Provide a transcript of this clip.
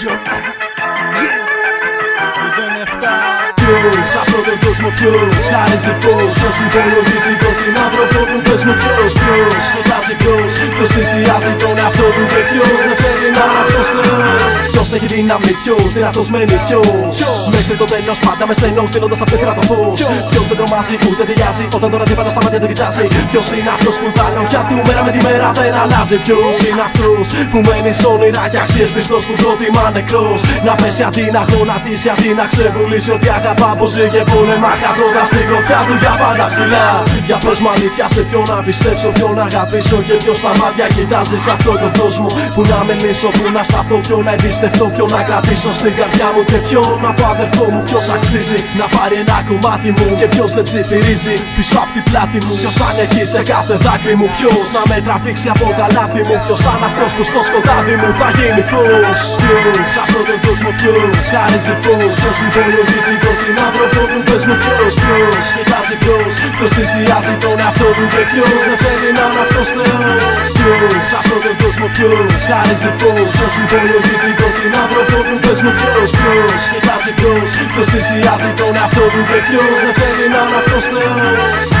Jump. Yeah. 7 Ποιος από τον κόσμο ποιος Χάριζε φως Ποιος υπολογίζει τον συνάνθρωπο του Πες μου ποιος Ποιος είναι ποιος Ποιος θυσιάζει τον εαυτό του Και ποιος δεν θέλει να είναι αυτός θεός Ποιος έχει δύναμη ποιος Δυνατός μένει ποιος Μέχρι το τέλος πάντα με στενό Στείλοντας απ' τέχρα το φως Ποιος δεν τρομάζει ούτε δηλιάζει Όταν τον αντίπαλο στα μάτια κοιτάζει Ποιος είναι αυτός που δάνω Γιατί μου μέρα με τη μέρα δεν αλλάζει Ποιος είναι αυτός που μένει σ' όνειρα και αξίες πιστός που προτιμά νεκρός. Να πέσει αντί να γονατίσει αντί να ξεπουλήσει ότι αγαπά που ζει και πόλεμα Κατώγα στη γροθιά του για πάντα ψηλά. Για πες μου αλήθεια σε ποιον να πιστέψω, ποιον να αγαπήσω και ποιος στα μάτια κοιτάζει σε αυτόν τον κόσμο. Που να μιλήσω, που να σταθώ, ποιον να εμπιστευτώ, ποιον να κρατήσω στην καρδιά μου και ποιον από αδερφό μου ποιος αξίζει. Να πάρει ένα κομμάτι μου και ποιος δεν ψιθυρίζει. Πίσω από την πλάτη μου Ποιος θα έχει σε κάθε δάκρυ μου ποιος να με τραβήξει από τα λάθη μου Ποιος θα είναι αυτός που στο σκοτάδι μου θα γίνει φως. Ποιος σε αυτόν τον κόσμο ποιος χαρίζει φως. Ποιος υπολογίζει τον συνάνθρωπο του πες μου ποιος Ποιος κοιτάζει ποιος Ποιος θυσιάζει τον εαυτό του και ποιος δεν θέλει να είναι αυτός Θεός. Ποιος σε αυτόν τον κόσμο ποιος χαρίζει φως. Ποιος υπολογίζει τον συνάνθρωπο του πες μου ποιος Ποιος κοιτάζει ποιος Ποιος θυσιάζει τον εαυτό του και ποιος δεν θέλει να είναι αυτός Θεός